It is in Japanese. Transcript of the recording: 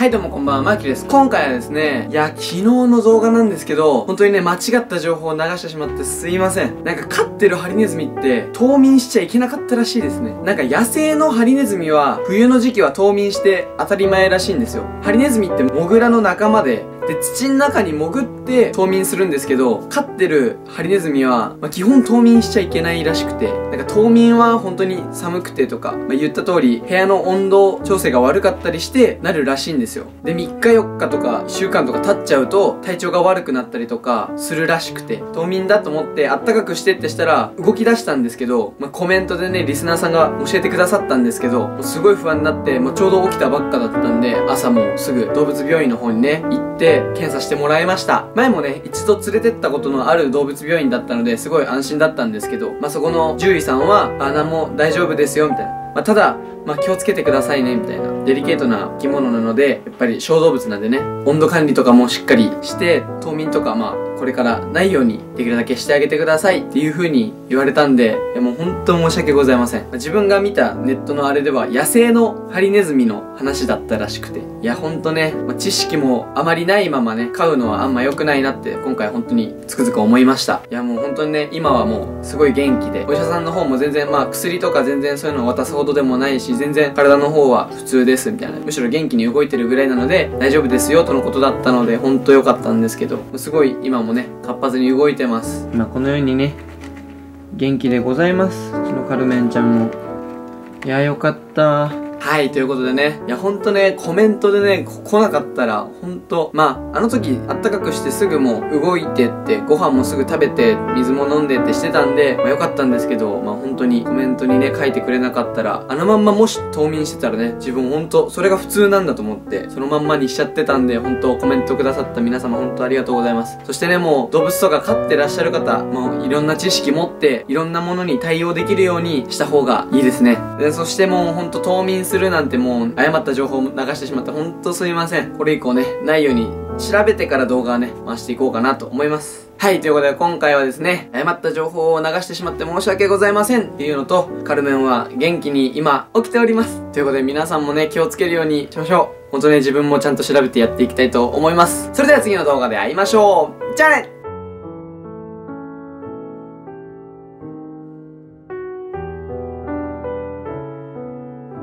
はいどうもこんばんは、マーキーです。今回はですね、いや、昨日の動画なんですけど、本当にね、間違った情報を流してしまってすいません。なんか飼ってるハリネズミって冬眠しちゃいけなかったらしいですね。なんか野生のハリネズミは冬の時期は冬眠して当たり前らしいんですよ。ハリネズミってモグラの仲間で、で、土の中に潜って冬眠するんですけど、飼ってるハリネズミは、まあ、基本冬眠しちゃいけないらしくて、なんか冬眠は本当に寒くてとか、まあ、言った通り、部屋の温度調整が悪かったりしてなるらしいんですよ。で、3日4日とか1週間とか経っちゃうと、体調が悪くなったりとかするらしくて、冬眠だと思ってあったかくしてってしたら、動き出したんですけど、まあ、コメントでね、リスナーさんが教えてくださったんですけど、もうすごい不安になって、もうちょうど起きたばっかだったんで、朝もすぐ動物病院の方にね、行って、検査してもらいました前もね一度連れてったことのある動物病院だったのですごい安心だったんですけど、まあ、そこの獣医さんは「あ何も大丈夫ですよ」みたいな、まあ、ただまあ、気をつけてくださいねみたいなデリケートな生き物なのでやっぱり小動物なんでね温度管理とかもしっかりして冬眠とかまあこれからないようにできるだけしてあげてくださいっていう風に言われたんで、いやもう本当申し訳ございません。自分が見たネットのあれでは野生のハリネズミの話だったらしくて、いやほんとね、まあ、知識もあまりないままね、飼うのはあんま良くないなって今回本当につくづく思いました。いやもう本当にね、今はもうすごい元気で、お医者さんの方も全然まあ薬とか全然そういうのを渡すほどでもないし、全然体の方は普通ですみたいな、むしろ元気に動いてるぐらいなので大丈夫ですよとのことだったので本当良かったんですけど、すごい今もね、活発に動いてます。今このようにね元気でございます。うちのカルメンちゃんも。いやよかった。はい、ということでね。いや、ほんとね、コメントでね、来なかったら、ほんと、まあ、あの時、あったかくしてすぐもう動いてって、ご飯もすぐ食べて、水も飲んでってしてたんで、まあよかったんですけど、まあ本当にコメントにね、書いてくれなかったら、あのまんまもし冬眠してたらね、自分ほんと、それが普通なんだと思って、そのまんまにしちゃってたんで、ほんとコメントくださった皆様ほんとありがとうございます。そしてね、もう動物とか飼ってらっしゃる方、もういろんな知識持って、いろんなものに対応できるようにした方がいいですね。でそしてもうほんと冬眠するなんてもう誤った情報を流してしまってほんとすいません。これ以降ね、ないように調べてから動画をね、回していこうかなと思います。はい、ということで今回はですね、誤った情報を流してしまって申し訳ございませんっていうのと、カルメンは元気に今起きております。ということで皆さんもね、気をつけるようにしましょう。本当ね、自分もちゃんと調べてやっていきたいと思います。それでは次の動画で会いましょう。じゃあね